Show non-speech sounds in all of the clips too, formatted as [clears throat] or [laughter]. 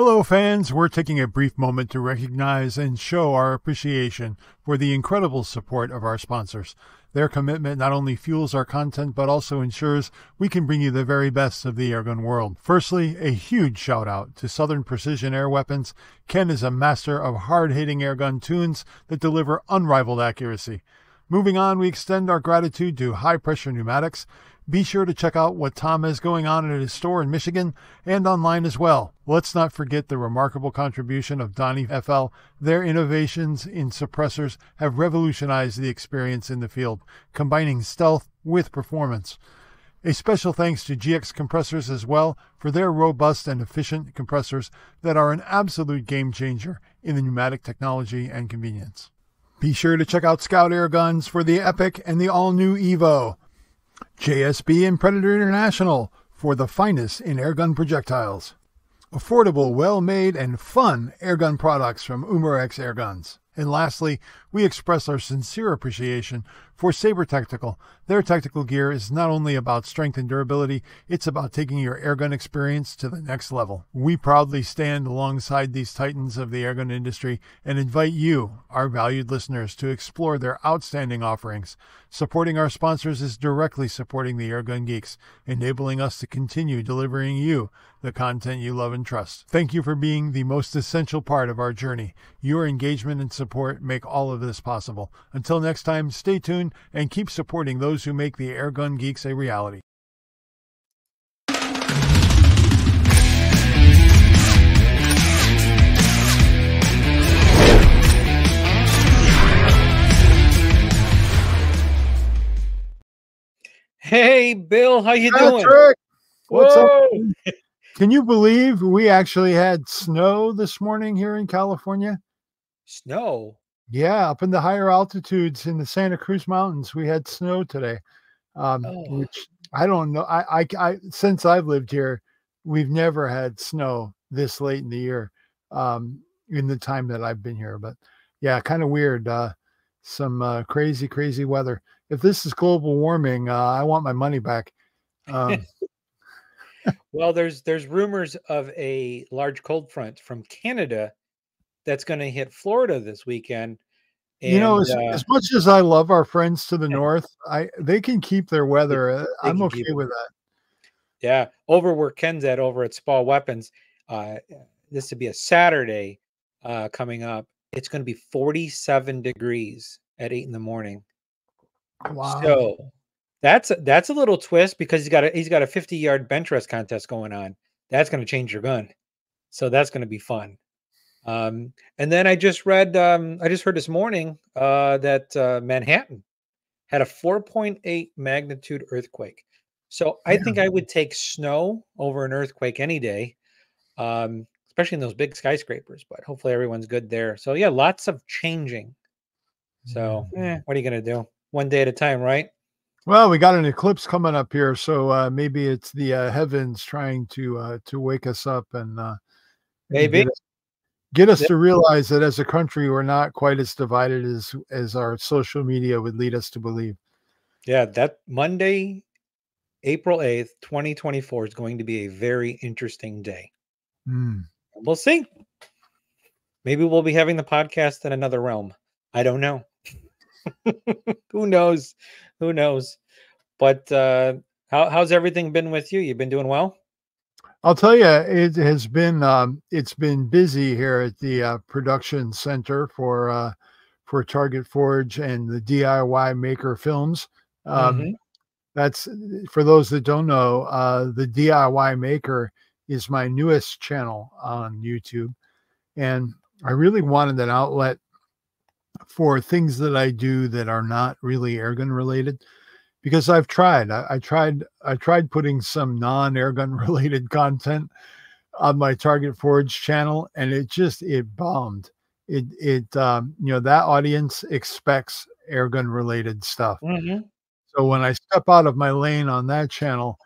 Hello, fans. We're taking a brief moment to recognize and show our appreciation for the incredible support of our sponsors. Their commitment not only fuels our content, but also ensures we can bring you the very best of the airgun world. Firstly, a huge shout out to Southern Precision Air Weapons. Ken is a master of hard hitting airgun tunes that deliver unrivaled accuracy. Moving on, we extend our gratitude to High Pressure Pneumatics. Be sure to check out what Tom has going on at his store in Michigan and online as well. Let's not forget the remarkable contribution of Donny FL. Their innovations in suppressors have revolutionized the experience in the field, combining stealth with performance. A special thanks to GX Compressors as well for their robust and efficient compressors that are an absolute game changer in the pneumatic technology and convenience. Be sure to check out Skout Air Guns for the Epic and the all new Evo. JSB and Predator International for the finest in airgun projectiles. Affordable, well made, and fun airgun products from Umarex Airguns. And lastly, we express our sincere appreciation for Sabre Tactical. Their tactical gear is not only about strength and durability, it's about taking your airgun experience to the next level. We proudly stand alongside these titans of the airgun industry and invite you, our valued listeners, to explore their outstanding offerings. Supporting our sponsors is directly supporting the Airgun Geeks, enabling us to continue delivering you the content you love and trust. Thank you for being the most essential part of our journey. Your engagement and support make all of this possible. Until next time, stay tuned and keep supporting those who make the Airgun Geeks a reality. Hey, Bill, how you doing? Patrick, what's up? [laughs] Can you believe we actually had snow this morning here in California? Snow. Yeah, up in the higher altitudes in the Santa Cruz Mountains, we had snow today. Um, Oh. which I don't know. I, I, I, since I've lived here, we've never had snow this late in the year. Um, in the time that I've been here, but yeah, kind of weird. Uh, some uh, crazy, crazy weather. If this is global warming, uh, I want my money back. Um, [laughs] Well, there's there's rumors of a large cold front from Canada that's going to hit Florida this weekend. you know, as, uh, as much as I love our friends to the north, I they can keep their weather. Uh, they I'm okay it. with that. yeah, over where Ken's at over at Spa Weapons. Uh, this would be a Saturday uh, coming up. It's going to be 47 degrees at eight in the morning. Wow. So that's a, that's a little twist because he's got a he's got a 50 yard bench rest contest going on. That's going to change your gun. So that's going to be fun. Um, and then I just read um, I just heard this morning uh, that uh, Manhattan had a 4.8 magnitude earthquake. So I Yeah. think I would take snow over an earthquake any day, um, especially in those big skyscrapers. But hopefully everyone's good there. So yeah, lots of changing. So eh, what are you gonna do? One day at a time, right? Well, we got an eclipse coming up here, so uh, maybe it's the uh, heavens trying to uh, to wake us up and uh, and Maybe. Get us, to realize that as a country we're not quite as divided as as our social media would lead us to believe. Yeah, that Monday, April 8th, 2024 is going to be a very interesting day. Mm. We'll see. Maybe we'll be having the podcast in another realm. I don't know. [laughs] Who knows? Who knows? But uh how, how's everything been with you? You've been doing well? I'll tell you, it has been um, it's been busy here at the uh, production center for uh, for Target Forge and the DIY Maker Films. Um, Mhm. That's for those that don't know. Uh, the DIY Maker is my newest channel on YouTube, and I really wanted an outlet for things that I do that are not really airgun related because I've tried. I, I tried. I tried putting some non-airgun [laughs] related content on my Target Forge channel, and it just it bombed. It it um, you know that audience expects airgun related stuff. Mhm. So when I step out of my lane on that channel,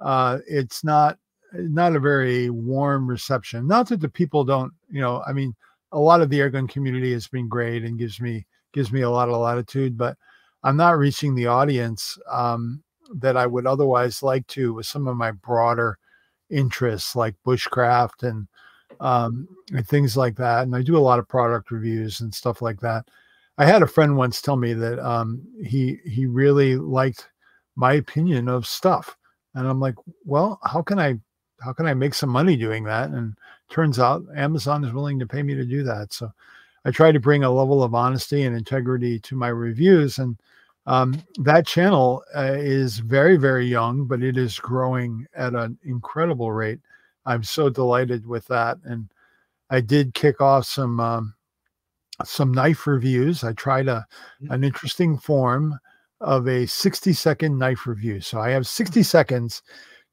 uh, it's not not a very warm reception. Not that the people don't, you know, I mean, a lot of the airgun community has been great and gives me gives me a lot of latitude, but I'm not reaching the audience um, that I would otherwise like to with some of my broader interests like bushcraft and um, and things like that. And I do a lot of product reviews and stuff like that. I had a friend once tell me that um, he he really liked my opinion of stuff, and I'm like, well, how can I how can I make some money doing that? And turns out Amazon is willing to pay me to do that. So I try to bring a level of honesty and integrity to my reviews, and um, that channel uh, is very very young, but it is growing at an incredible rate. I'm so delighted with that, and I did kick off some um, some knife reviews. I tried a mm. an interesting form of a 60 second knife review. So I have 60 seconds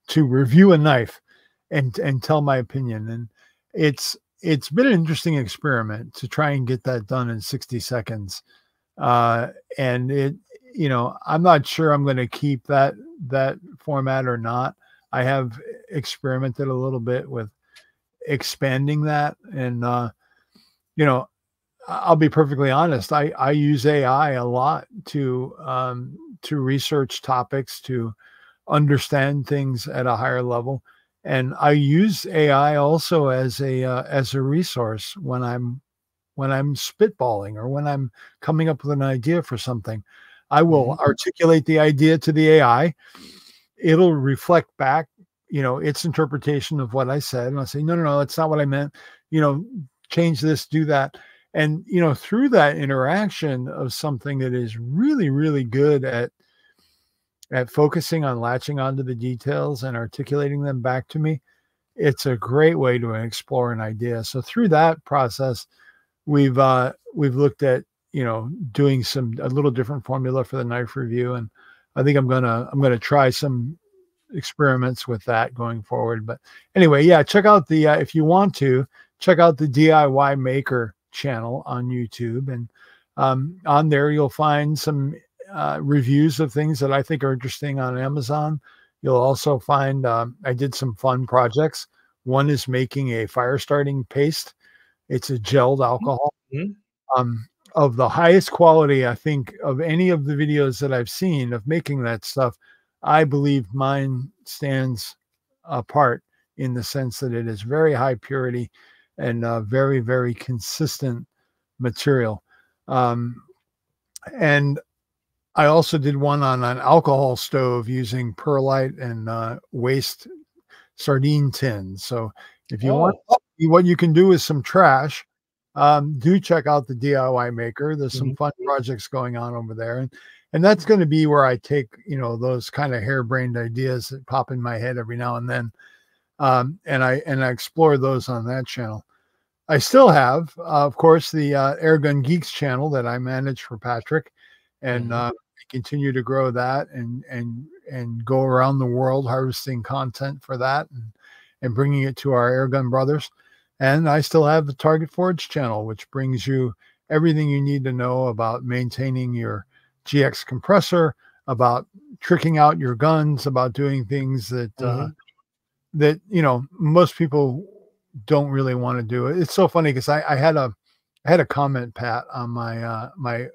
to review a knife and and tell my opinion. And it's it's been an interesting experiment to try and get that done in 60 seconds. Uh, and it you know I'm not sure I'm going to keep that that format or not. I have experimented a little bit with expanding that and uh, you know I'll be perfectly honest. I, I use AI a lot to um, to research topics, to understand things at a higher level, and I use AI also as a uh, as a resource when I'm when I'm spitballing or when I'm coming up with an idea for something. I will mm-hmm. articulate the idea to the AI. It'll reflect back, you know, its interpretation of what I said, and I'll say, no, no, no, that's not what I meant. You know, change this, do that and you know through that interaction of something that is really really good at at focusing on latching onto the details and articulating them back to me it's a great way to explore an idea so through that process we've uh we've looked at you know doing some a little different formula for the knife review and i think i'm gonna i'm gonna try some experiments with that going forward but anyway yeah check out the uh, if you want to check out the diy maker channel on YouTube. And um, on there, you'll find some uh, reviews of things that I think are interesting on Amazon. You'll also find um, I did some fun projects. One is making a fire starting paste. It's a gelled alcohol mm-hmm. um, of the highest quality, I think, of any of the videos that I've seen of making that stuff. I believe mine stands apart in the sense that it is very high purity and uh, very very consistent material um, and i also did one on an alcohol stove using perlite and uh, waste sardine tin. so if you oh. want what you can do is some trash um, do check out the diy maker there's some mm-hmm. fun projects going on over there and and that's going to be where i take you know those kind of harebrained ideas that pop in my head every now and then um, and I and I explore those on that channel. I still have, uh, of course, the uh, Airgun Geeks channel that I manage for Patrick, and mm-hmm. uh, continue to grow that and and and go around the world harvesting content for that and and bringing it to our Airgun brothers. And I still have the Target Forge channel, which brings you everything you need to know about maintaining your GX compressor, about tricking out your guns, about doing things that uh, mm-hmm. that you know most people don't really want to do. It's so funny because I, I had a I had a comment pat on my uh my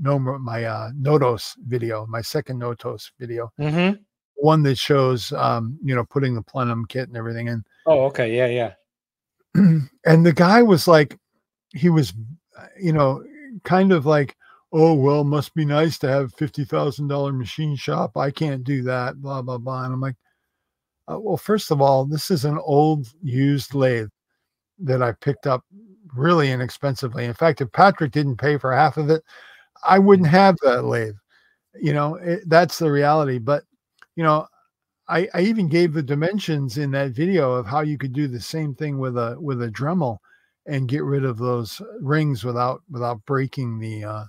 no my uh Notos video, my second Notos video. Mm-hmm. One that shows um, you know, putting the plenum kit and everything in. Oh, okay, yeah, yeah. [clears throat] and the guy was like, he was, you know, kind of like, oh well, must be nice to have fifty thousand dollar machine shop. I can't do that, blah blah blah. And I'm like, uh, well, first of all, this is an old used lathe that I picked up really inexpensively. In fact, if Patrick didn't pay for half of it, I wouldn't have that lathe. You know, it, that's the reality. But, you know, I, I even gave the dimensions in that video of how you could do the same thing with a with a Dremel and get rid of those rings without without breaking the uh,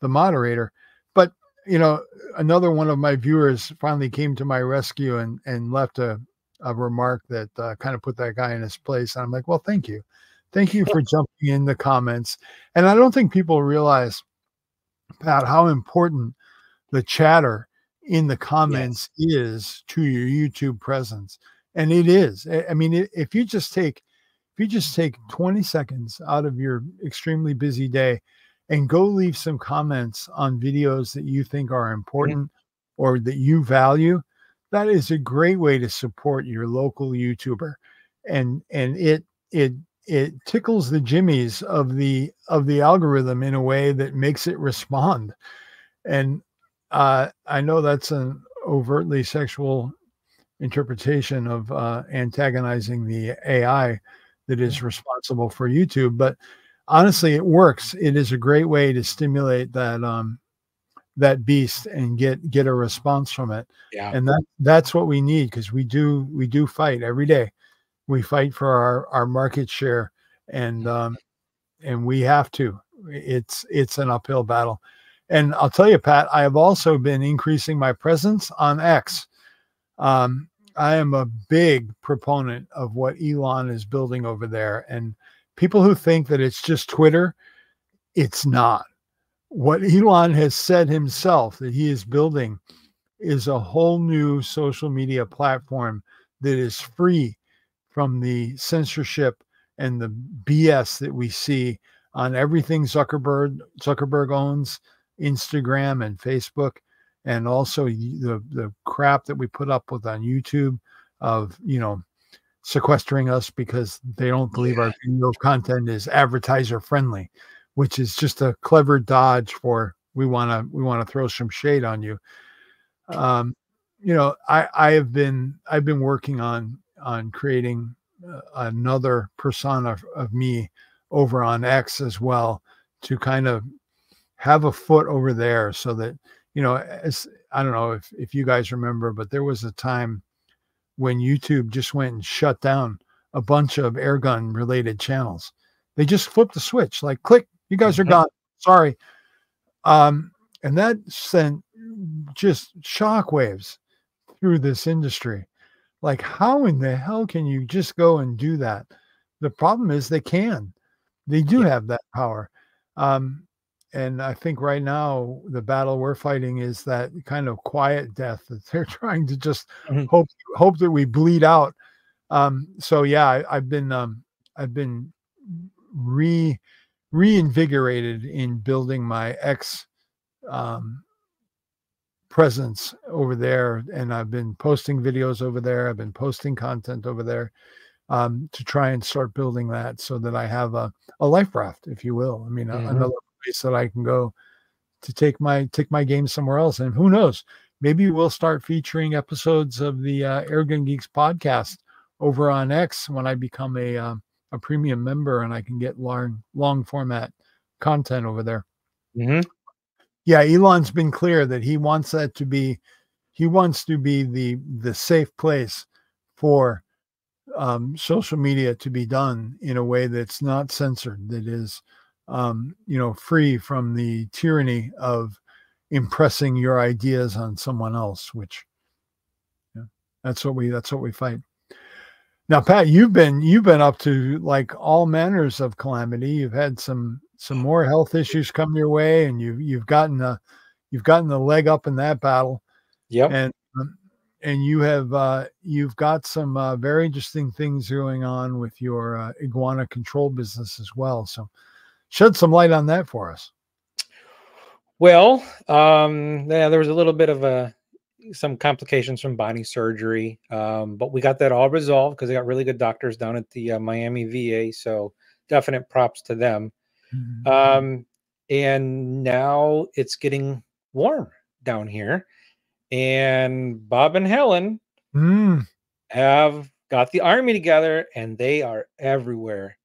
the moderator But you know, another one of my viewers finally came to my rescue and and left a a remark that uh, kind of put that guy in his place. And I'm like, well, thank you, thank you for jumping in the comments. And I don't think people realize, Pat, how important the chatter in the comments yes. is to your YouTube presence. And it is. I mean, if you just take if you just take 20 seconds out of your extremely busy day and go leave some comments on videos that you think are important mm-hmm. or that you value that is a great way to support your local youtuber and and it it it tickles the jimmies of the of the algorithm in a way that makes it respond. And uh, I know that's an overtly sexual interpretation of uh, antagonizing the AI that is responsible for YouTube, but honestly, it works. It is a great way to stimulate that um, that beast and get get a response from it. Yeah. And that that's what we need because we do we do fight every day. We fight for our our market share and um and we have to. It's it's an uphill battle. And I'll tell you, Pat, I have also been increasing my presence on X. Um, I am a big proponent of what Elon is building over there. And people who think that it's just Twitter, it's not what Elon has said himself that he is building is a whole new social media platform that is free from the censorship and the BS that we see on everything Zuckerberg Zuckerberg owns, Instagram and Facebook, and also the the crap that we put up with on YouTube of you know sequestering us because they don't believe our video content is advertiser friendly which is just a clever dodge for we want to we want to throw some shade on you. Um, you know, I I have been I've been working on on creating uh, another persona of me over on X as well to kind of have a foot over there so that you know as I don't know if if you guys remember but there was a time when YouTube just went and shut down a bunch of airgun related channels. They just flipped the switch like click you guys are mm-hmm. gone. Sorry. Um, and that sent just shockwaves through this industry. Like, how in the hell can you just go and do that? The problem is they can. They do yeah. have that power. Um, and I think right now the battle we're fighting is that kind of quiet death that they're [laughs] trying to just mm-hmm. hope hope that we bleed out. Um, so yeah, I, have been um, I've been re reinvigorated in building my ex um, presence over there. And I've been posting videos over there. I've been posting content over there um, to try and start building that so that I have a, a life raft, if you will. I mean, mm-hmm. another place that I can go to take my take my game somewhere else. And who knows, maybe we'll start featuring episodes of the uh, Airgun Geeks podcast over on X when I become a um, a premium member and I can get long long format content over there. Mm-hmm. Yeah, Elon's been clear that he wants that to be he wants to be the the safe place for um, social media to be done in a way that's not censored, that is, um, you know, free from the tyranny of impressing your ideas on someone else. Which, yeah, that's what we that's what we fight. Now, Pat, you've been you've been up to like all manners of calamity. You've had some some more health issues come your way, and you've you've gotten the you've gotten the leg up in that battle. Yep. And um, and you have uh, you've got some uh, very interesting things going on with your uh, iguana control business as well. So, shed some light on that for us. Well, um, yeah, there was a little bit of a some complications from body surgery, um, but we got that all resolved because they got really good doctors down at the uh, Miami VA. So definite props to them. Mm-hmm. Um, and now it's getting warm down here, and Bob and Helen mm. have got the army together, and they are everywhere.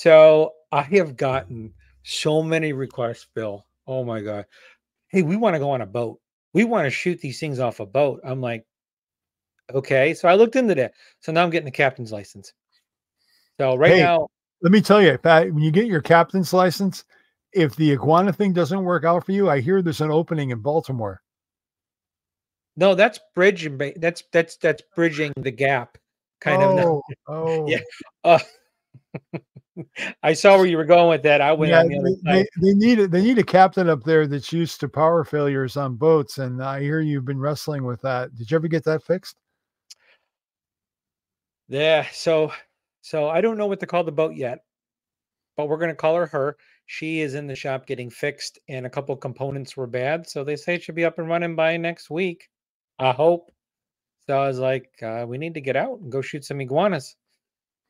So I have gotten so many requests, Bill. Oh my god! Hey, we want to go on a boat we want to shoot these things off a boat. I'm like, okay. So I looked into that. So now I'm getting the captain's license. So right hey, now, let me tell you, Pat, when you get your captain's license, if the iguana thing doesn't work out for you, I hear there's an opening in Baltimore. No, that's bridge. That's that's that's bridging the gap, kind oh, [laughs] of. Oh, yeah. Uh, [laughs] I saw where you were going with that. I went yeah, the they, they, need a, they need a captain up there that's used to power failures on boats, and I hear you've been wrestling with that. Did you ever get that fixed? Yeah. So so I don't know what to call the boat yet, but we're gonna call her her. She is in the shop getting fixed, and a couple components were bad, so they say it should be up and running by next week. I hope. So I was like, uh, we need to get out and go shoot some iguanas.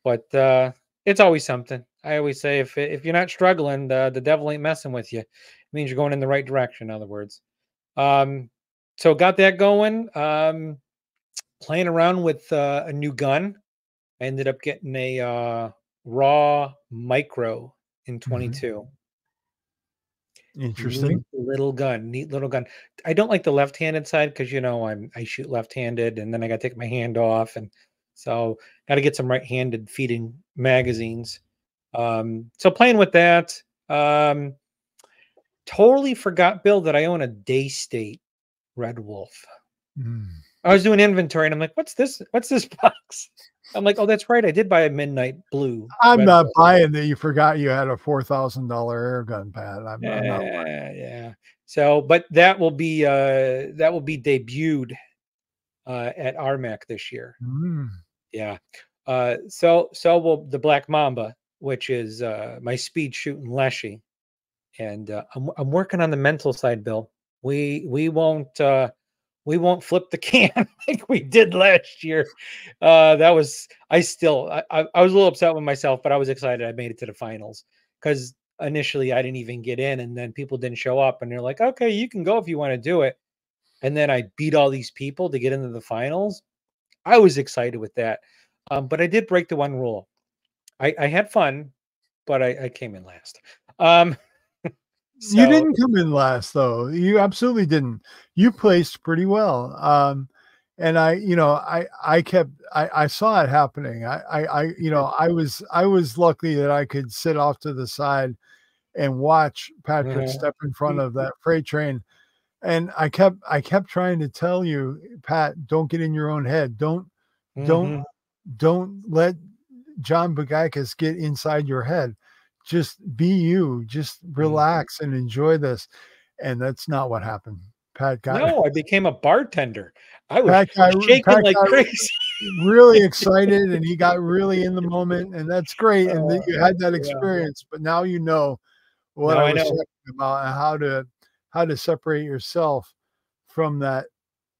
But uh, it's always something. I always say if if you're not struggling, the, the devil ain't messing with you. It means you're going in the right direction. In other words, um, so got that going. Um, playing around with uh, a new gun. I ended up getting a uh, raw micro in 22. Mm-hmm. Interesting. Neat little gun, neat little gun. I don't like the left-handed side because you know I'm I shoot left-handed and then I got to take my hand off and so got to get some right-handed feeding magazines. Um, so playing with that. Um, totally forgot, Bill, that I own a Daystate Red Wolf. Mm. I was doing inventory and I'm like, what's this? What's this [laughs] box? I'm like, oh, that's right. I did buy a midnight blue. I'm not Wolf. buying that you forgot you had a four thousand dollar air gun pad. I'm, yeah, I'm not yeah. So, but that will be uh that will be debuted uh at RMAC this year. Mm. Yeah. Uh so so will the Black Mamba, which is uh my speed shooting Leshiy. And uh, I'm I'm working on the mental side, Bill. We we won't uh we won't flip the [laughs] can like we did last year. Uh, that was I still I, I was a little upset with myself, but I was excited I made it to the finals because initially I didn't even get in, and then people didn't show up, and they're like, okay, you can go if you want to do it. And then I beat all these people to get into the finals. I was excited with that, um, but I did break the one rule. I, I had fun, but I, I came in last. Um, [laughs] so, you didn't come in last though. You absolutely didn't. You placed pretty well. Um, and I, you know, I, I kept, I, I saw it happening. I, I, I, you know, I was, I was lucky that I could sit off to the side and watch Patrick mm-hmm. step in front of that freight train. And I kept, I kept trying to tell you, Pat, don't get in your own head. Don't, mm-hmm. don't, don't let John Bagakis get inside your head just be you, just mm-hmm. relax and enjoy this. And that's not what happened. Pat got no, I became a bartender. I was got, shaking Pat like crazy. really [laughs] excited and he got really in the moment, and that's great. And uh, you had that experience, yeah. but now you know what now I was I talking about and how to how to separate yourself from that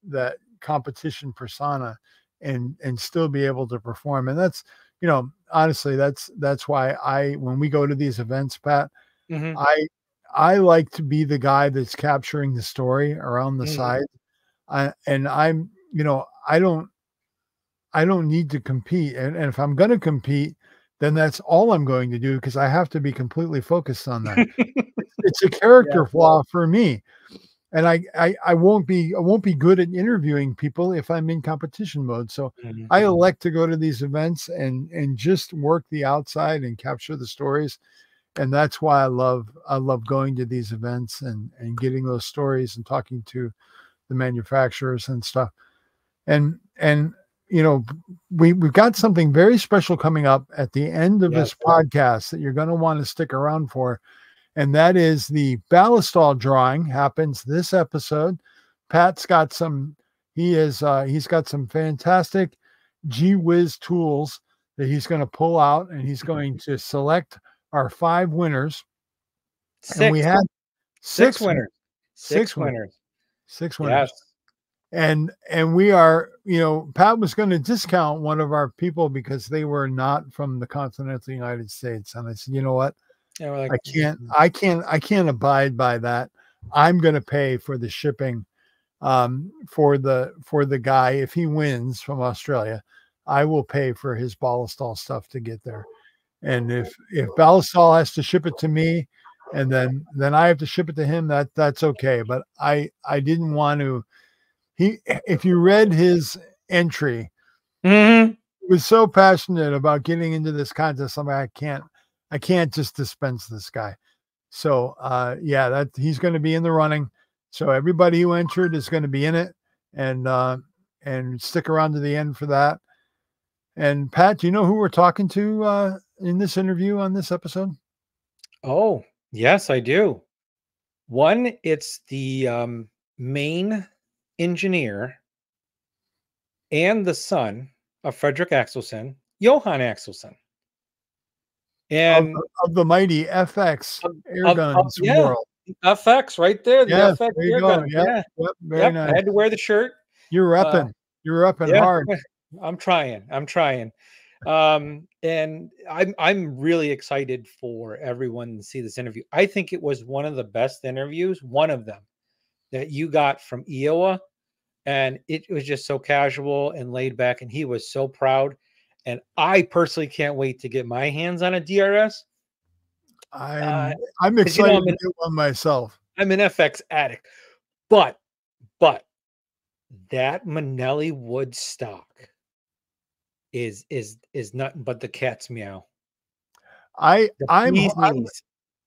that competition persona and and still be able to perform. And that's you know, honestly, that's that's why I when we go to these events, Pat, mm-hmm. I I like to be the guy that's capturing the story around the mm-hmm. side. I, and I'm, you know, I don't I don't need to compete. And, and if I'm going to compete, then that's all I'm going to do because I have to be completely focused on that. [laughs] it's a character yeah. flaw for me and I, I I won't be I won't be good at interviewing people if I'm in competition mode. So mm-hmm. I elect to go to these events and and just work the outside and capture the stories. And that's why I love I love going to these events and and getting those stories and talking to the manufacturers and stuff. And and you know we we've got something very special coming up at the end of this podcast that you're going to want to stick around for and that is the Ballistol drawing happens this episode. Pat's got some. He is. Uh, he's got some fantastic G Whiz tools that he's going to pull out, and he's going to select our five winners. Six. And we had six, six winners. Six, six winners. winners. Six winners. Yes. And and we are, you know, Pat was going to discount one of our people because they were not from the continental United States, and I said, you know what? Yeah, like, I can't, I can't, I can't abide by that. I'm going to pay for the shipping um, for the for the guy if he wins from Australia. I will pay for his Ballistol stuff to get there. And if if Ballistol has to ship it to me, and then then I have to ship it to him, that that's okay. But I I didn't want to. He if you read his entry, mm-hmm. he was so passionate about getting into this contest. I'm like, I can't I can't just dispense this guy. So uh, yeah, that he's going to be in the running. So everybody who entered is going to be in it, and uh, and stick around to the end for that. And Pat, do you know who we're talking to uh, in this interview on this episode? Oh yes, I do. One, it's the um, main engineer and the son of Frederick Axelsson, Johan Axelsson and of, of the mighty FX air guns yeah, world. FX right there. The yes, FX there you go. Yep, yeah. Yep, very yep. nice. I had to wear the shirt. You're repping. Uh, You're repping yeah, hard. [laughs] I'm trying. I'm trying. um, and I'm I'm really excited for everyone to see this interview. I think it was one of the best interviews, one of them that you got from Iowa, and it was just so casual and laid back, and he was so proud. And I personally can't wait to get my hands on a DRS. I'm Uh, I'm 'cause, you know, excited I'm to an- get one myself. I'm an FX addict, but but that Minelli wood stock is is is nothing but the cat's meow. I The I'm I'm.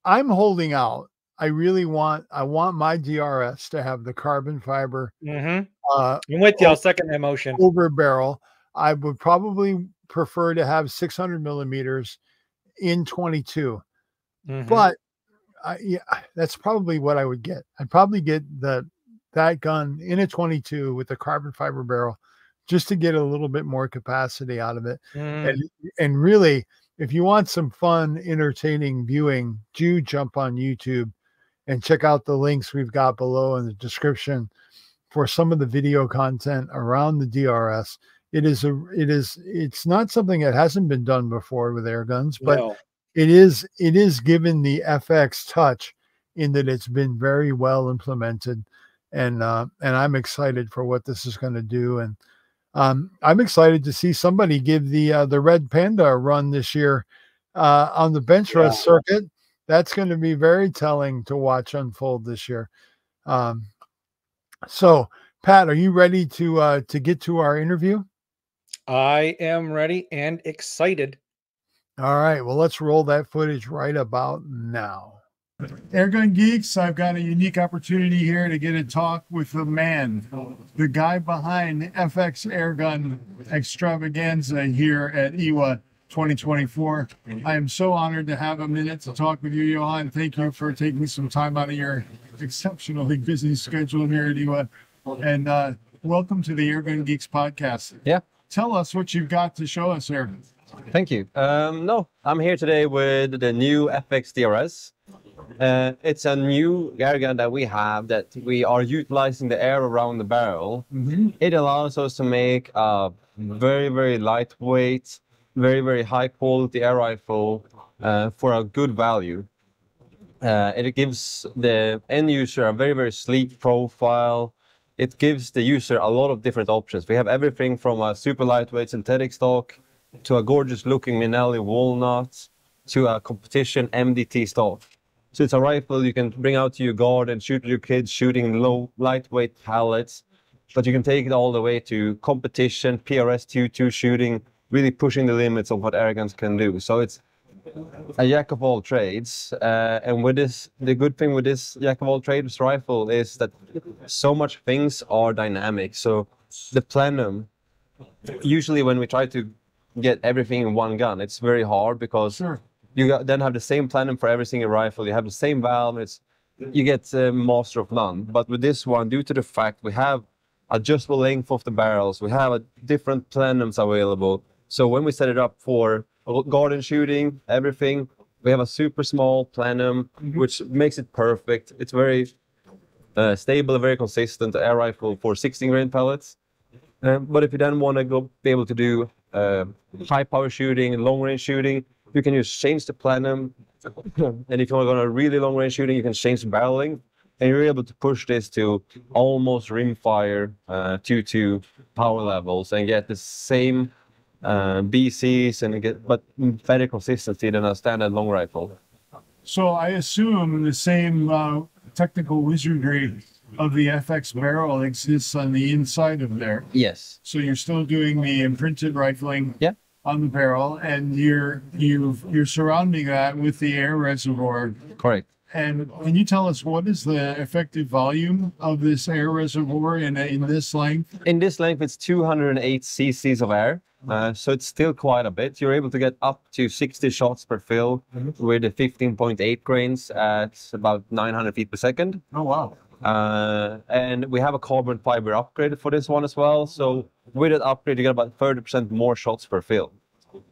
I'm holding out. I really want I want my DRS to have the carbon fiber Mhm. uh I'm with you. I'll second that motion. over barrel. I would probably prefer to have 600 millimeters in 22, Mhm. but I, yeah, that's probably what I would get. I'd probably get the that gun in a 22 with the carbon fiber barrel, just to get a little bit more capacity out of it. Mm, And and really, if you want some fun, entertaining viewing, do jump on YouTube and check out the links we've got below in the description for some of the video content around the DRS. It is a it is it's not something that hasn't been done before with air guns, but no. it is it is given the FX touch in that it's been very well implemented, and uh, and I'm excited for what this is going to do, and um, I'm excited to see somebody give the uh, the Red Panda a run this year uh, on the bench Yeah. rest circuit. That's going to be very telling to watch unfold this year. Um, so, Pat, are you ready to uh, to get to our interview? I am ready and excited. All right, well, let's roll that footage right about now. Airgun Geeks, I've got a unique opportunity here to get a talk with the man, the guy behind FX Airgun Extravaganza here at E IWA 2024. I am so honored to have a minute to talk with you, Johan. Thank you for taking some time out of your exceptionally busy schedule here at IWA. And uh, welcome to the Airgun Geeks podcast. Yeah. Tell us what you've got to show us here. Thank you. Um, no, I'm here today with the new FX DRS. Uh, it's a new airgun that we have that we are utilizing the air around the barrel. It allows us to make a very, very lightweight, very, very high quality air rifle uh, for a good value. Uh, it gives the end user a very, very sleek profile. It gives the user a lot of different options. We have everything from a super lightweight synthetic stock to a gorgeous looking Minelli walnut to a competition MDT stock. So it's a rifle you can bring out to your guard and shoot your kids shooting low, lightweight pellets. But you can take it all the way to competition, PRS 2-2 shooting, really pushing the limits of what arrogance can do. So it's a jack of all trades. Uh, and with this, the good thing with this jack of all trades rifle is that so much things are dynamic. So the plenum, usually when we try to get everything in one gun, it's very hard because Sure. you got, then have the same plenum for every single rifle. You have the same valve. It's you get uh, master of none. But with this one, due to the fact we have adjustable length of the barrels, we have a different plenums available. So when we set it up for garden shooting, everything, we have a super small plenum, which makes it perfect. It's very uh, stable, very consistent air rifle for 16 grain pellets. Um, but if you then want to go be able to do uh, high power shooting, long range shooting, you can just change the plenum. [clears throat] and if you want to go on a really long range shooting, you can change the barrel length. And you're able to push this to almost rimfire uh, 2-2 power levels and get the same uh, BCs and get but better consistency than a standard long rifle. So I assume the same uh, technical wizardry of the FX barrel exists on the inside of there. Yes. So you're still doing the imprinted rifling Yeah. on the barrel, and you're you you're surrounding that with the air reservoir. Correct. And can you tell us what is the effective volume of this air reservoir in in this length? In this length, it's 208 cc's of air. Uh, so it's still quite a bit. You're able to get up to 60 shots per fill with the 15.8 grains at about 900 feet per second. Oh wow! Uh, and we have a carbon fiber upgrade for this one as well. So with that upgrade, you get about 30% more shots per fill.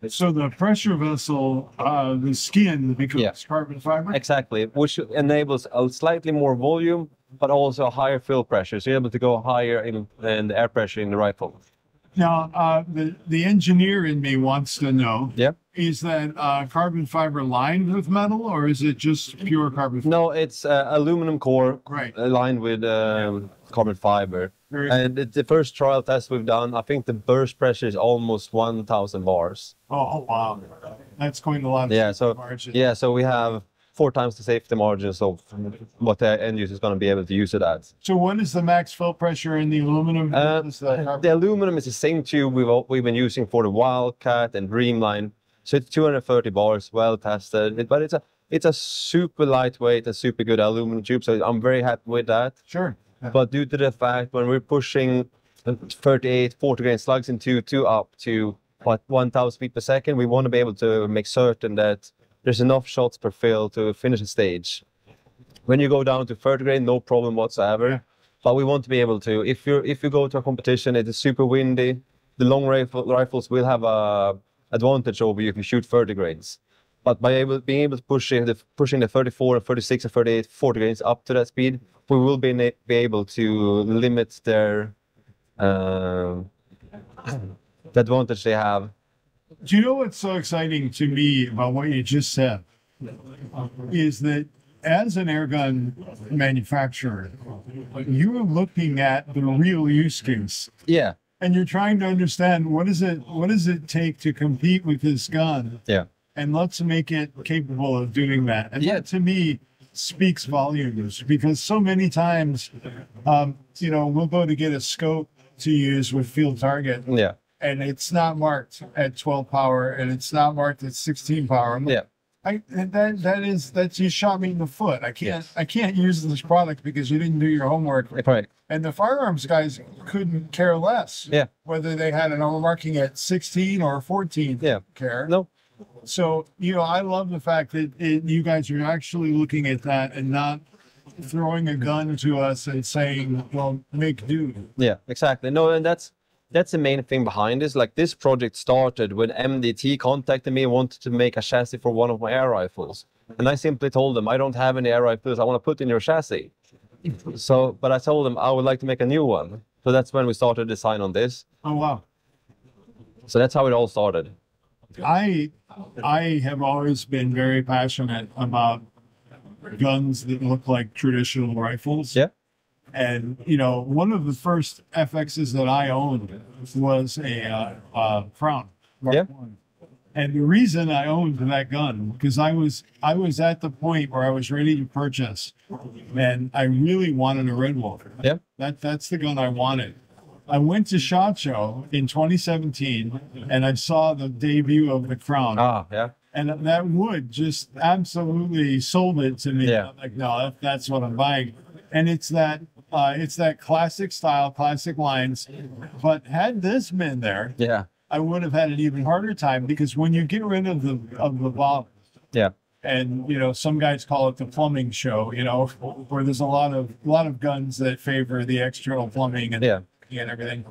So the pressure vessel, uh, the skin becomes Yeah. carbon fiber. Exactly, which enables a slightly more volume, but also a higher fill pressure. So you're able to go higher in, in the air pressure in the rifle. Now, uh, the the engineer in me wants to know: Yeah. is that uh, carbon fiber lined with metal, or is it just pure carbon? fiber? No, it's uh, aluminum core Right. aligned with um, carbon fiber. Very- And it, the first trial test we've done, I think the burst pressure is almost 1,000 bars. Oh, oh, wow, that's going a lot. Of Yeah, so margin. yeah, so we have four times the safety margins of what the end user is going to be able to use it at. So, what is the max fill pressure in the aluminum? Uh, the aluminum is the same tube we've we've been using for the Wildcat and Dreamline. So it's 230 bars, well tested. But it's a it's a super lightweight and super good aluminum tube. So I'm very happy with that. Sure. But due to the fact when we're pushing 38, 40 grain slugs into two up to what 1,000 feet per second, we want to be able to make certain that there's enough shots per fill to finish a stage. When you go down to 30 grain, no problem whatsoever. But we want to be able to, if you if you go to a competition, it is super windy. The long rifle, rifles will have a advantage over you if you shoot 30 grains. But by able being able to push the pushing the 34, 36, and 38, 40 grains up to that speed, we will be, be able to limit their um [coughs] the advantage they have. Do you know what's so exciting to me about what you just said? Is that as an airgun manufacturer, you're looking at the real use case Yeah, and you're trying to understand what is it what does it take to compete with this gun yeah, and let's make it capable of doing that. And Yeah. that to me speaks volumes because so many times, um, you know, we'll go to get a scope to use with field target yeah, and it's not marked at 12 power and it's not marked at 16 power. I'm like, yeah, I, and that that is that you shot me in the foot. I can't Yes. I can't use this product because you didn't do your homework. correct. And the firearms guys couldn't care less. Yeah. Whether they had an marking at 16 or 14. Yeah. Care. No, So you know, I love the fact that it, you guys are actually looking at that and not throwing a gun to us and saying, "Well, make do." Yeah, exactly. No, and that's that's the main thing behind this. Like this project started when MDT contacted me and wanted to make a chassis for one of my air rifles. And I simply told them I don't have any air rifles I want to put in your chassis. So but I told them I would like to make a new one. So that's when we started design on this. Oh wow. So that's how it all started. I I have always been very passionate about guns that look like traditional rifles. Yeah. And you know, one of the first FXs that I owned was a uh, uh, Crown. Mark Yeah. I. And the reason I owned that gun because I was I was at the point where I was ready to purchase, and I really wanted a Red Wolf. Yeah. That that's the gun I wanted. I went to SHOT Show in 2017 and I saw the debut of the Crown. Ah, yeah. And that wood just absolutely sold it to me. Yeah. I'm like, no, that, that's what I'm buying. And it's that uh, it's that classic style, classic lines. But had this been there, Yeah. I would have had an even harder time because when you get rid of the of the bottom, Yeah. and you know some guys call it the plumbing show, you know, where there's a lot of a lot of guns that favor the external plumbing and Yeah. and everything.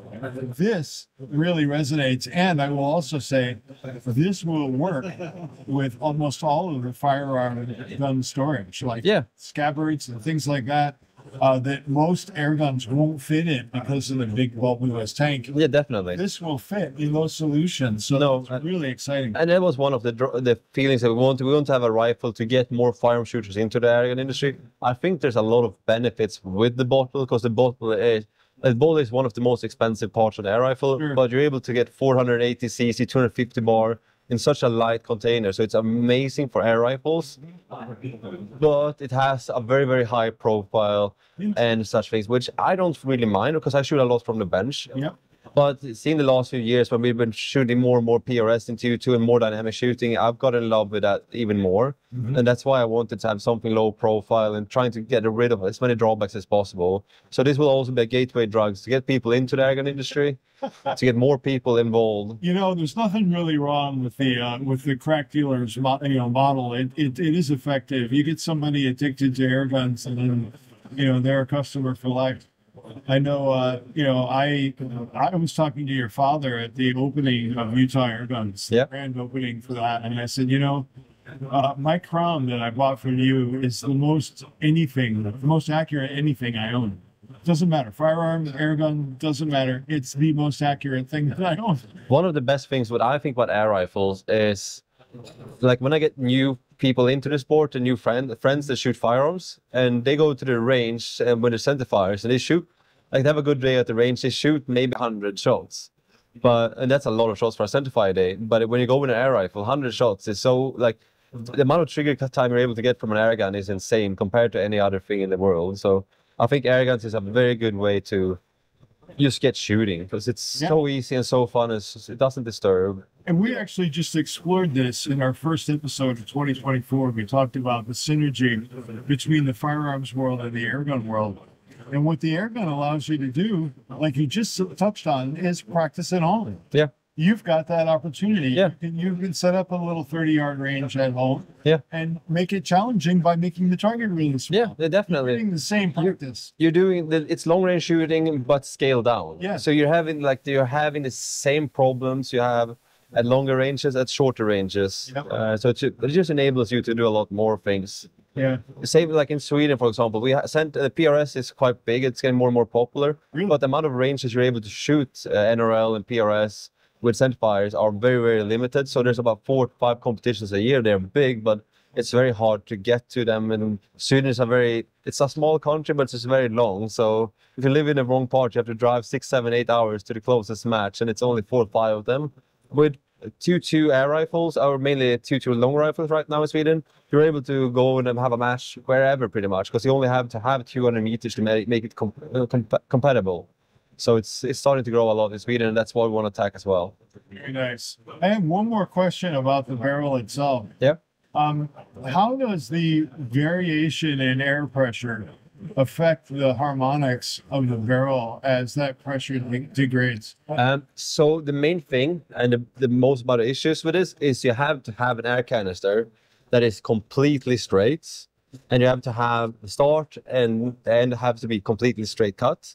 This really resonates, and I will also say this will work with almost all of the firearm gun storage, like Yeah. scabbards and things like that. Uh, that most air guns won't fit in because of the big bulbous tank. Yeah, definitely. This will fit in those solutions, so No, it's really exciting. And that was one of the the feelings that we want. We want to have a rifle to get more firearm shooters into the airgun industry. I think there's a lot of benefits with the bottle because the bottle is the bottle is one of the most expensive parts of the air rifle, Sure. but you're able to get 480 cc, 250 bar in such a light container. So it's amazing for air rifles, but it has a very very high profile and such things, which I don't really mind because I shoot a lot from the bench. Yep. But seeing the last few years when we've been shooting more and more PRS into two and more dynamic shooting, I've got in love with that even more. And that's why I wanted to have something low profile and trying to get rid of as many drawbacks as possible. So this will also be a gateway drugs to get people into the airgun industry, [laughs] to get more people involved. You know, there's nothing really wrong with the uh, with the crack dealers, you know, model. It, it it is effective. You get somebody addicted to air guns, and then you know they're a customer for life. I know. Uh, you know, I I was talking to your father at the opening of Utah Air Guns, the grand opening for that, and I said, you know. Uh, my crown that I bought from you is the most anything, the most accurate anything I own. Doesn't matter. Firearm, air gun, doesn't matter. It's the most accurate thing that I own. One of the best things what I think about air rifles is like when I get new people into the sport and new friend, friends that shoot firearms and they go to the range um, and with the center fires and they shoot like they have a good day at the range, they shoot maybe 100 shots. But and that's a lot of shots for a center fire day. But when you go with an air rifle, 100 shots is so like the amount of trigger time you're able to get from an air gun is insane compared to any other thing in the world. So I think air guns is a very good way to just get shooting because it's Yeah. so easy and so fun. It's, it doesn't disturb. And we actually just explored this in our first episode of 2024. We talked about the synergy between the firearms world and the airgun world. And what the airgun allows you to do, like you just touched on, is practice at home. Yeah. You've got that opportunity. Yeah. You can, you can set up a little 30 yard range at home Yeah. and make it challenging by making the target really small. Yeah, they You're definitely. doing the same practice. You're doing the, it's long range shooting but scaled down. Yeah. So you're having like you're having the same problems you have at longer ranges at shorter ranges. Yep. Uh, so it's, it just enables you to do a lot more things. Yeah. Same like in Sweden, for example, we sent uh, PRS is quite big. It's getting more and more popular. Really? But the amount of ranges you're able to shoot uh, NRL and PRS with centerfires are very very limited. So there's about four to five competitions a year. They're big, but it's very hard to get to them. And Sweden is a very it's a small country, but it's very long. So if you live in the wrong part, you have to drive six, seven, eight hours to the closest match, and it's only four or five of them. With two two air rifles, or mainly two two long rifles right now in Sweden, you're able to go and have a match wherever pretty much because you only have to have 200 meters to make, make it com- uh, comp- compatible. So it's it's starting to grow a lot in Sweden, and that's what we want to attack as well. Very nice. I have one more question about the barrel itself. Yeah. Um, how does the variation in air pressure affect the harmonics of the barrel as that pressure de- degrades? Um, so the main thing and the, the most about the issues with this is you have to have an air canister that is completely straight, and you have to have the start and the end have to be completely straight cut.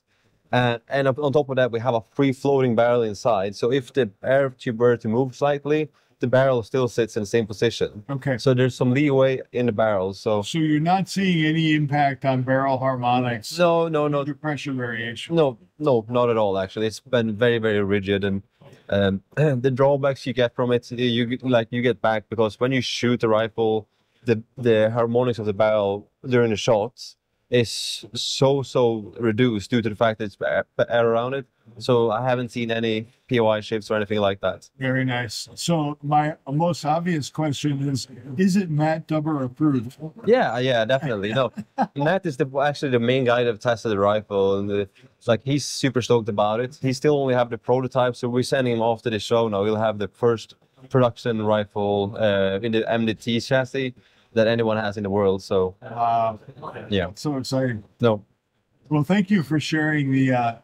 And, and on top of that, we have a free floating barrel inside. So if the air tube were to move slightly, the barrel still sits in the same position. Okay. So there's some leeway in the barrel. So So you're not seeing any impact on barrel harmonics? no, no, no, to pressure variation. No, no, not at all. Actually, it's been very, very rigid, and um, [clears throat] the drawbacks you get from it, you get- like you get back because when you shoot the rifle, the the harmonics of the barrel during the shots is so so reduced due to the fact that it's air, around it. Mm-hmm. So I haven't seen any POI shifts or anything like that. Very nice. So my most obvious question is: Is it Matt Dubber approved? Yeah, uh, yeah, definitely. No, [laughs] Matt is the actually the main guy that tested the rifle, and the, like he's super stoked about it. He still only have the prototype, so we're sending him off to the show now. He'll have the first production rifle uh, in the MDT chassis that anyone has in the world. So Wow, yeah, so exciting. no, Well, thank you for sharing the uh,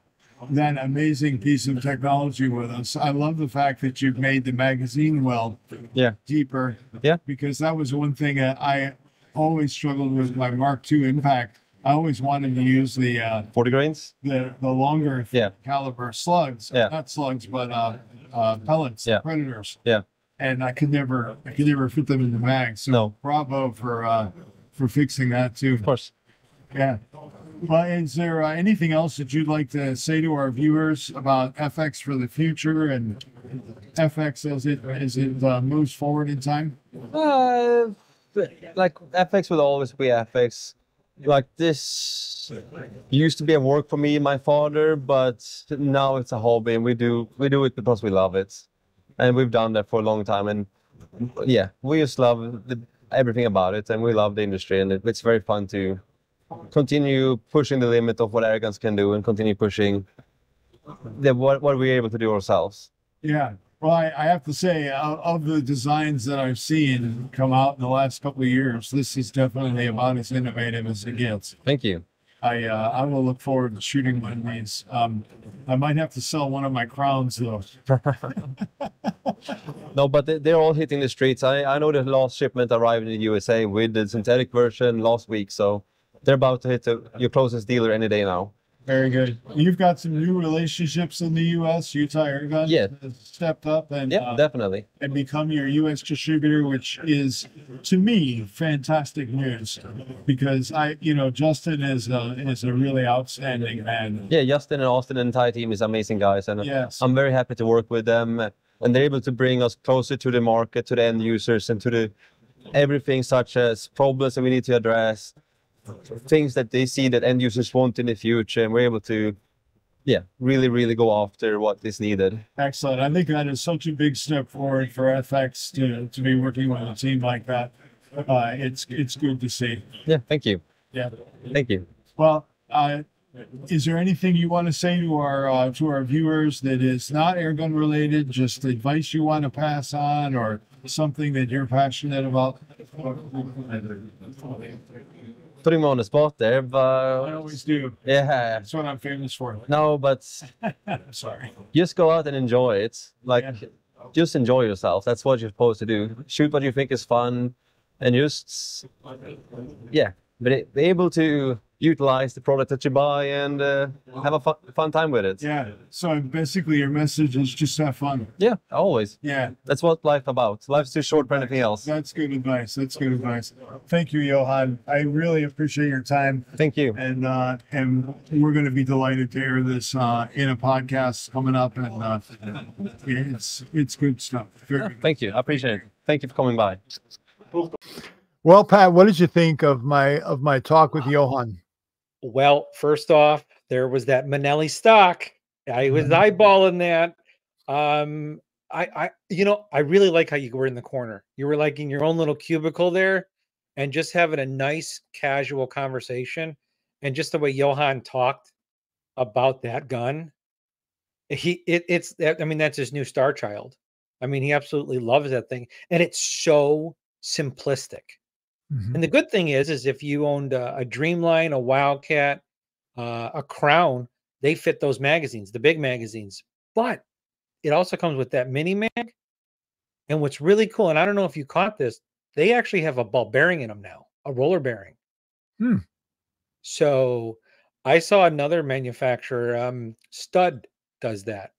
that amazing piece of technology with us. I love the fact that you've made the magazine well yeah, deeper. Yeah. Because that was one thing that I always struggled with my Mark II Impact. I always wanted to use the uh, forty grains. the the longer Yeah. caliber slugs, Yeah. not slugs, but uh, uh, pellets, Yeah. predators. Yeah. And I could never, I could never fit them in the mag. So No. bravo for uh, for fixing that too. Of course. Yeah. Well, is there uh, anything else that you'd like to say to our viewers about FX for the future and FX as it as it uh, moves forward in time? Uh, like FX will always be FX. Like this used to be a work for me and my father, but now it's a hobby, and we do we do it because we love it, and we've done that for a long time. And yeah, we just love the, everything about it, and we love the industry, and it, it's very fun to continue pushing the limit of what Airguns can do, and continue pushing the what what we're able to do ourselves. Yeah. Well, I, I have to say, of, of the designs that I've seen come out in the last couple of years, this is definitely about as innovative as it gets. Thank you. I uh, I will look forward to shooting one of these. Um, I might have to sell one of my crowns though. [laughs] No, but they- they're all hitting the streets. I, I know the last shipment arrived in the USA with the synthetic version last week, so they're about to hit the, your closest dealer any day now. Very good. You've got some new relationships in the U.S. Utah Airgun Yeah. has stepped up and Yeah, uh, definitely. and become your U.S. distributor, which is to me fantastic news because I, you know, Justin is a, is a really outstanding man. Yeah, Justin and Austin and the entire team is amazing guys, and Yes. I'm very happy to work with them. And they're able to bring us closer to the market, to the end users, and to the everything such as problems that we need to address, things that they see that end users want in the future, and we're able to, yeah, really, really go after what is needed. Excellent. I think that is such a big step forward for FX to, to be working with a team like that. Uh, it's it's good to see. Yeah, thank you, Yeah. thank you. Well, uh, is there anything you want to say to our uh, to our viewers that is not airgun related? Just advice you want to pass on, or something that you're passionate about? Putting me on the spot there, but I always do. yeah, That's what I'm famous for. no, but [laughs] I'm sorry. just go out and enjoy it. Like, Yeah. just enjoy yourself. That's what you're supposed to do. Shoot what you think is fun, and just yeah, be, be able to utilize the product that you buy and uh, have a fun, fun time with it. Yeah. So basically, your message is just have fun. Yeah, always. Yeah. That's what life about. Life's too short for anything else. That's good advice. That's good advice. Thank you, Johan. I really appreciate your time. Thank you. and uh, and we're going to be delighted to hear this uh, in a podcast coming up, and uh, it's it's good stuff. Very good. Thank you. I appreciate it. Thank you for coming by. Well, Pat, what did you think of my of my talk with Johan? Well, first off, there was that Minelli stock. I was Mhm. eyeballing that. Um, I, I, you know, I really like how you were in the corner. You were like in your own little cubicle there, and just having a nice, casual conversation. And just the way Johan talked about that gun, he, it, it's, I mean, that's his new star child. I mean, he absolutely loves that thing, and it's so simplistic. Mhm. And the good thing is, is if you owned a, a Dreamline, a Wildcat, uh, a Crown, they fit those magazines, the big magazines. But it also comes with that mini mag. And what's really cool, and I don't know if you caught this, they actually have a ball bearing in them now, a roller bearing. Hmm. So I saw another manufacturer, um, Stud, does that,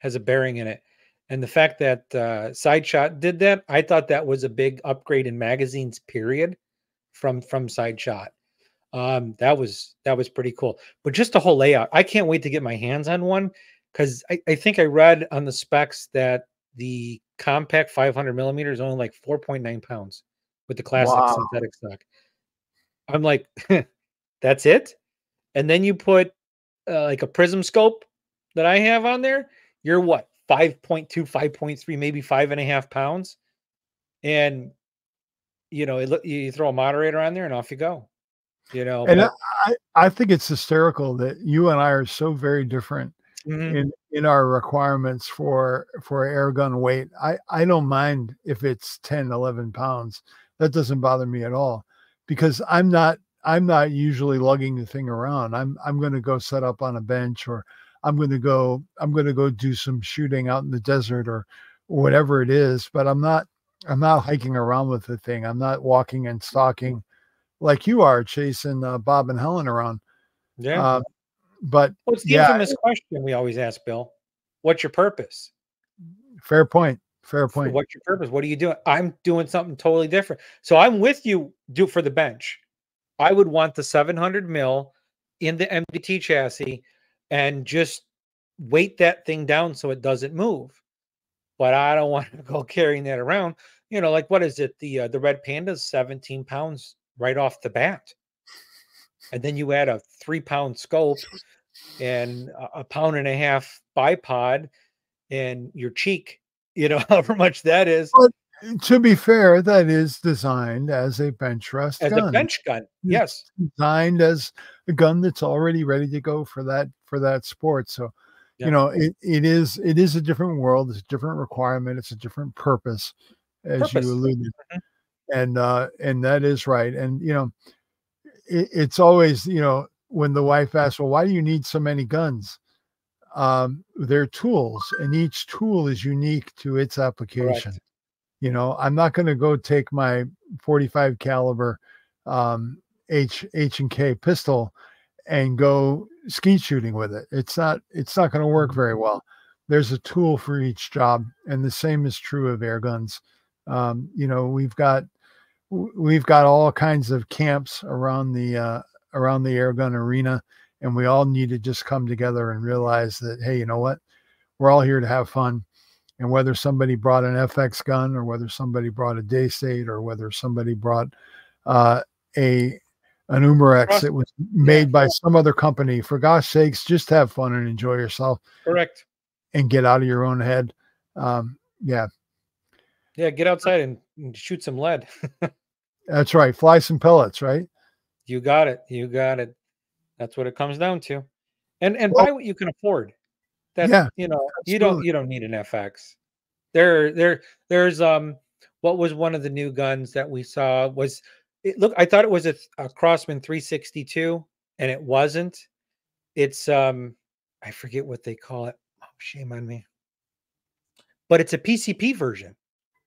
has a bearing in it. And the fact that uh, Side Shot did that, I thought that was a big upgrade in magazines. Period, from from Side Shot. Um, that was that was pretty cool. But just the whole layout, I can't wait to get my hands on one because I, I think I read on the specs that the compact 500 millimeter is only like 4.9 pounds with the classic Wow. synthetic stock. I'm like, [laughs] that's it. And then you put uh, like a prism scope that I have on there. You're what 5.2, 5.3, maybe five and a half pounds. And you know, it, look- you throw a moderator on there and off you go. You know, And I, but- I I think it's hysterical that you and I are so very different Mhm. in in our requirements for for air gun weight. I I don't mind if it's 10, 11 pounds. That doesn't bother me at all because I'm not I'm not usually lugging the thing around. I'm I'm going to go set up on a bench or I'm going to go I'm going to go do some shooting out in the desert or whatever it is, but I'm not I'm not hiking around with the thing. I'm not walking and stalking like you are chasing uh, Bob and Helen around. yeah. Uh, but What's the yeah, infamous question we always ask, Bill? What's your purpose? fair point. Fair point. What's your purpose? What are you doing? I'm doing something totally different. So I'm with you. Do for the bench. I would want the 700 mil in the MDT chassis and just weight that thing down so it doesn't move. But I don't [laughs] want to go carrying that around. You know, like what is it? The uh, the red panda's 17 pounds right off the bat, and then you add a three pound scope and a- pound and a half bipod and your cheek. You know, [laughs] however much that is Well, to be fair, that is designed as a bench rest as gun. a bench gun. Yes. designed as a gun that's already ready to go for that for that sport. So, Yeah. you know, it, it is it is a different world. It's a different requirement. It's a different purpose, as Purpose. you alluded. Mhm. And uh, and that is right. And you know, it, it's always you know when the wife asks, "Well, why do you need so many guns?" Um, they're tools, and each tool is unique to its application Correct. You know i'm not going to go take my 45 caliber um h h and k pistol and go skeet shooting with it. It's not it's not going to work very well. There's a tool for each job, and the same is true of air guns. Um, you know, we've got we've got all kinds of camps around the uh, around the air gun arena, and we all need to just come together and realize that hey, you know what, we're all here to have fun. And whether somebody brought an FX gun, or whether somebody brought a day Daystate, or whether somebody brought uh, a an Umarex that was made yeah. by some other company. For gosh sakes, just have fun and enjoy yourself. Correct. And get out of your own head. Um, yeah. Yeah, get outside and, and shoot some lead. [laughs] That's right. Fly some pellets, right? You got it. You got it. That's what it comes down to. And and well, buy what you can afford. That's yeah, you know, absolutely. you don't you don't need an FX. There there there's um what was one of the new guns that we saw was it, look, I thought it was a, a Crosman 362, and it wasn't. It's um, I forget what they call it. Oh, shame on me. But it's a PCP version.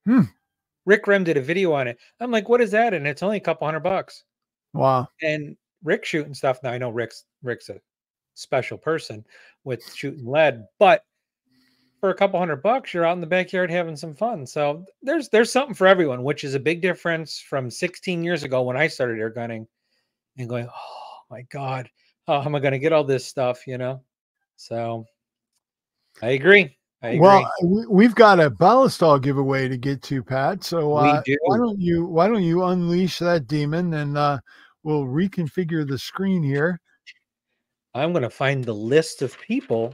Hmm. Rick Rem did a video on it. I'm like, what is that? And it's only a couple hundred bucks. Wow. And Rick shooting stuff. Now I know Rick's Rick's a special person with shooting lead, but for a couple hundred bucks, you're out in the backyard having some fun. So there's there's something for everyone, which is a big difference from 16 years ago when I started air gunning and going, oh my God, how am I going to get all this stuff? You know? So I agree. Well, we've got a Ballistol giveaway to get to, Pat. So uh, do. why don't you why don't you unleash that demon and uh, we'll reconfigure the screen here. I'm going to find the list of people.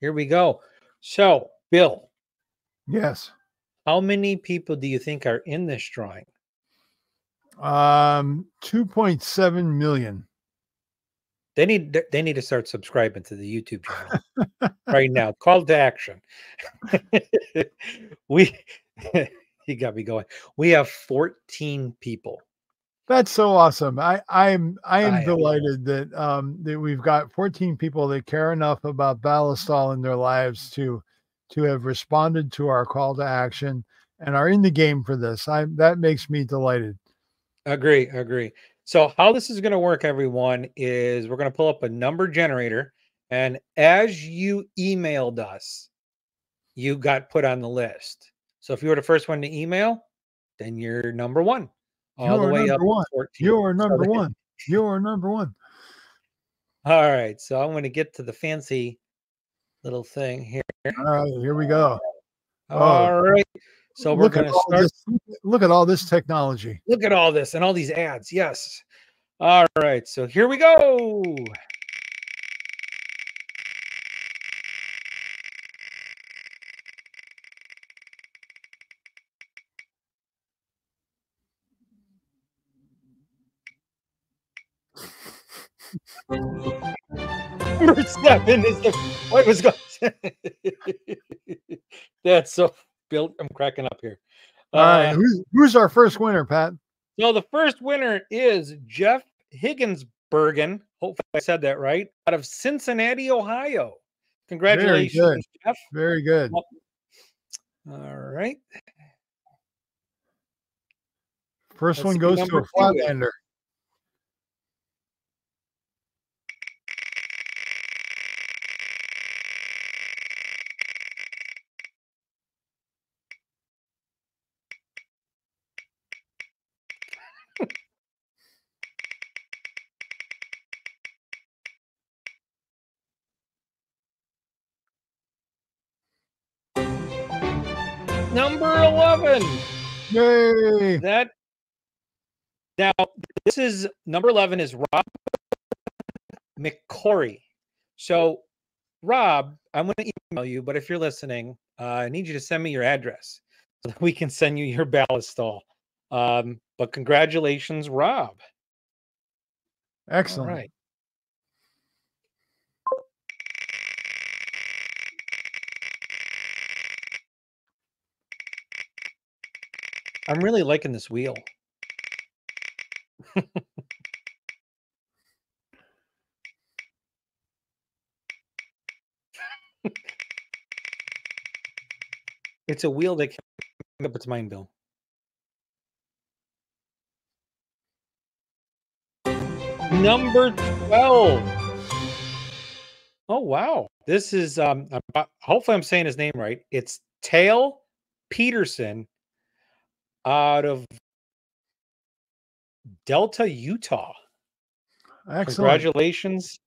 Here we go. So, Bill. Yes. How many people do you think are in this drawing? Um, 2.7 million. They need they need to start subscribing to the YouTube channel right now. Call to action. [laughs] we [laughs] you got me going. We have 14 people that's so awesome. I I'm I am I delighted am. that um that we've got 14 people that care enough about Ballistol in their lives to to have responded to our call to action and are in the game for this. I that makes me delighted. Agree, agree. So how this is going to work everyone is we're going to pull up a number generator and as you emailed us you got put on the list. So if you were the first one to email, then you're number 1 all You're the way up one. 14. You're number so one. You're number one. All right. So I'm going to get to the fancy little thing here. All right. Here we go. All oh. right. So we're going to start. This, look at all this technology. Look at all this and all these ads. Yes. All right. So here we go. Number seven is the what was going. [laughs] That's so built. I'm cracking up here. All uh, right, who's, who's our first winner, Pat? So the first winner is Jeff Higgins-Bergen. Hopefully, I said that right. Out of Cincinnati, Ohio. Congratulations, Very Jeff. Very good. All right. First Let's one goes to a flatlander. Yay. That now this is number 11 is Rob McCory. So Rob, I'm going to email you, but if you're listening, uh, I need you to send me your address [laughs] so that we can send you your Ballistol. Um, but congratulations, Rob. Excellent. All right. I'm really liking this wheel. [laughs] it's a wheel that can up its mind, Bill. Number 12. Oh wow. This is um uh, hopefully I'm saying his name right. It's Tail Peterson out of Delta, Utah. Excellent. Congratulations.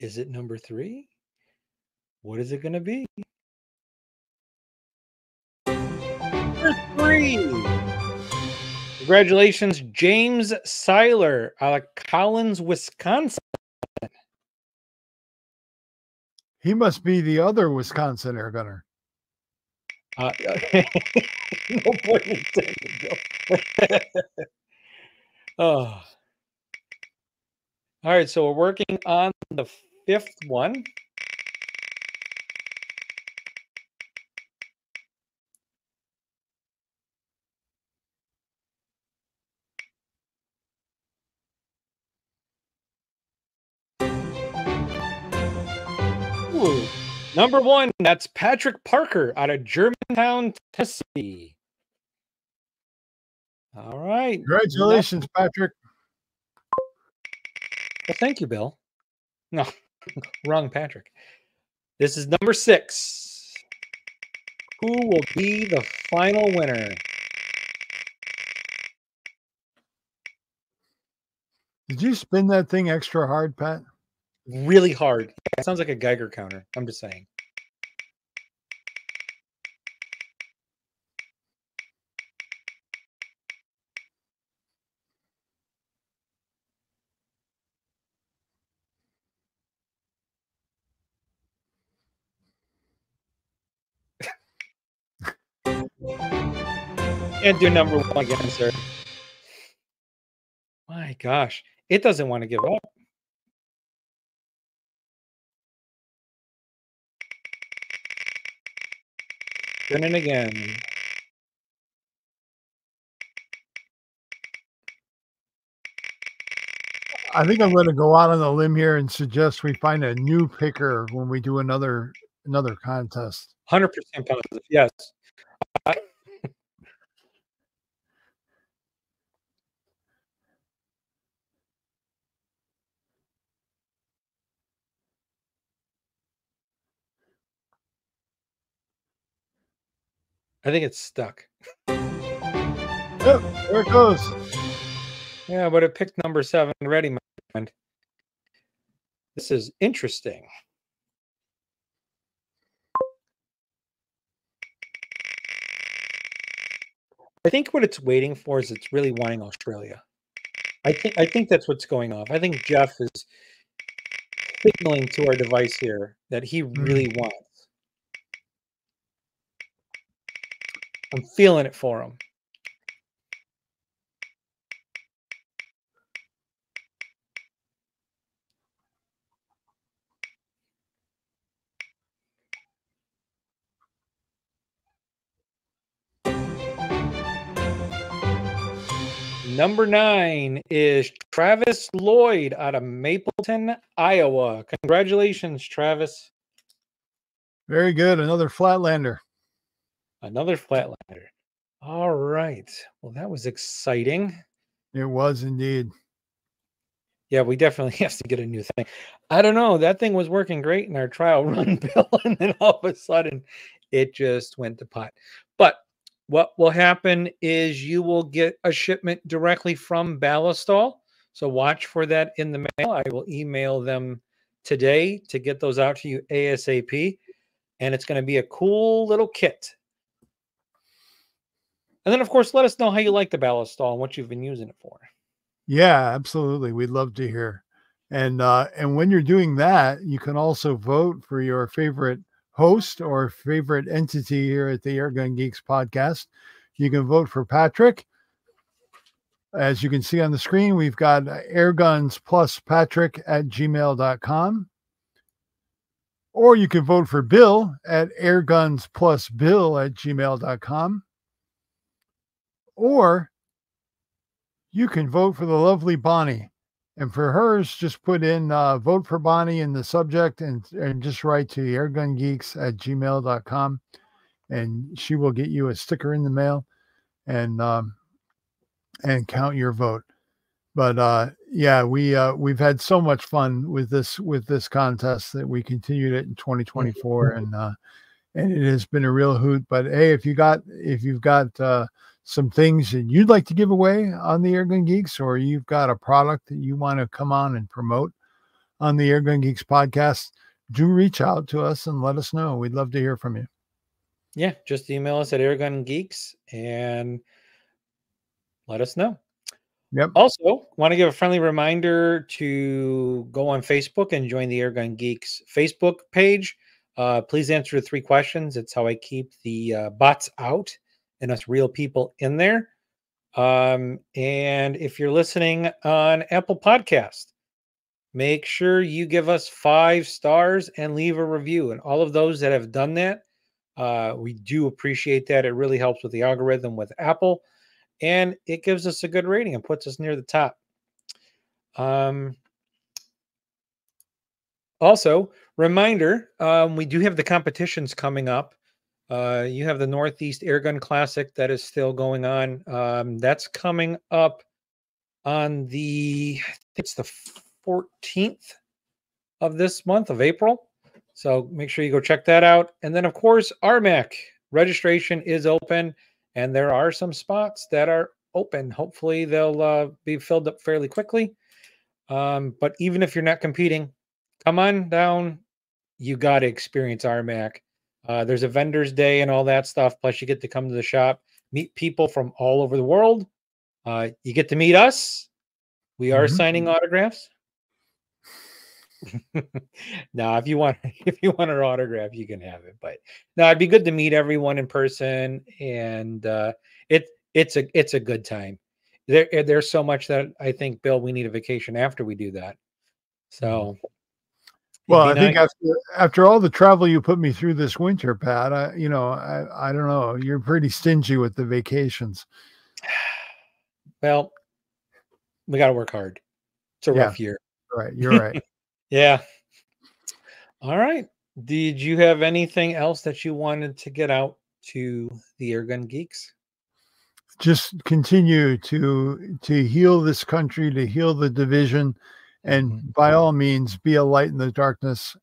Is it number three? What is it going to be? Number three. Congratulations, James Seiler out of Collins, Wisconsin. He must be the other Wisconsin air gunner. Uh, [laughs] no point intended, Bill. [laughs] oh. All right, so we're working on the fifth one. Ooh, number one, that's Patrick Parker out of Germantown, Tennessee. All right. Congratulations, Patrick. Well, thank you, Bill. No, [laughs] wrong Patrick. This is number six. Who will be the final winner? Did you spin that thing extra hard, Pat? Really hard. It sounds like a Geiger counter. I'm just saying. Can't do number one again, sir. My gosh, it doesn't want to give up. Spinning again. I think I'm going to go out on a limb here and suggest we find a new picker when we do another another contest. Hundred percent positive. Yes. I think it's stuck. Oh, there it goes. Yeah, but it picked number seven already, my friend. This is interesting. I think what it's waiting for is it's really wanting Australia. I think I think that's what's going off. I think Jeff is signaling to our device here that he really hmm. wants. I'm feeling it for him. Number nine is Travis Lloyd out of Mapleton, Iowa. Congratulations, Travis. Very good. Another flatlander. Another flatlander. All right. Well, that was exciting. It was indeed. Yeah, we definitely [laughs] have to get a new thing. I don't know. That thing was working great in our trial [laughs] run, Bill, and then all of a sudden it just went to pot. But what will happen is you will get a shipment directly from Ballistol. So watch for that in the mail. I will email them today to get those out to you ASAP. And it's going to be a cool little kit. And then, of course, let us know how you like the Ballistol and what you've been using it for. Yeah, absolutely. We'd love to hear. And uh, and when you're doing that, you can also vote for your favorite host or favorite entity here at the Airgun Geeks podcast. You can vote for Patrick, As you can see on the screen, we've got airguns plus patrick at gmail.com. Or you can vote for Bill at airguns plus bill at gmail.com. Or you can vote for the lovely Bonnie. And for hers, just put in uh, vote for Bonnie in the subject and, and just write to airgungeeks at gmail.com. And she will get you a sticker in the mail and um, and count your vote. But uh, yeah, we uh, we've had so much fun with this with this contest that we continued it in 2024, and uh, and it has been a real hoot. But hey, if you got if you've got uh, some things that you'd like to give away on the Airgun Geeks, or you've got a product that you want to come on and promote on the Airgun Geeks podcast, do reach out to us and let us know. We'd love to hear from you. Yeah, just email us at Airgun Geeks and let us know. Yep. Also, want to give a friendly reminder to go on Facebook and join the Airgun Geeks Facebook page. Uh, please answer the three questions. It's how I keep the uh, bots out and us real people in there. Um, and if you're listening on Apple Podcast, make sure you give us five stars and leave a review. And all of those that have done that, uh, we do appreciate that. It really helps with the algorithm with Apple and it gives us a good rating and puts us near the top. Um, also, reminder um, we do have the competitions coming up. Uh, you have the Northeast Airgun Classic that is still going on. Um, that's coming up on the, it's the 14th of this month of April. So make sure you go check that out. And then, of course, RMAC registration is open and there are some spots that are open. Hopefully, they'll uh, be filled up fairly quickly. Um, but even if you're not competing, come on down. You got to experience RMAC. Uh, there's a vendors day and all that stuff. Plus, you get to come to the shop, meet people from all over the world. Uh, you get to meet us. We are mm-hmm. signing autographs. [laughs] now, if you want, [laughs] if you want an autograph, you can have it. But no, it'd be good to meet everyone in person, and uh, it it's a it's a good time. There, eh, there's so much that I think, Bill, we need a vacation after we do that. Mm-hmm. Well, I nice. think after after all the travel you put me through this winter, Pat, I you know I I don't know, you're pretty stingy with the vacations. [sighs] Well, we got to work hard. It's a yeah, rough year. Right, you're right. [laughs] Yeah. All right. Did you have anything else that you wanted to get out to the airgun geeks? Just continue to to heal this country, to heal the division, and by all means, be a light in the darkness,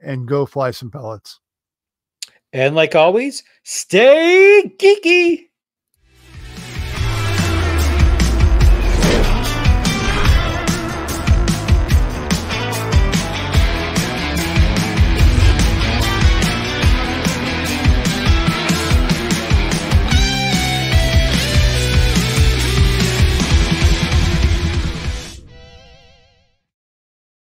and go fly some pellets. And like always, stay geeky.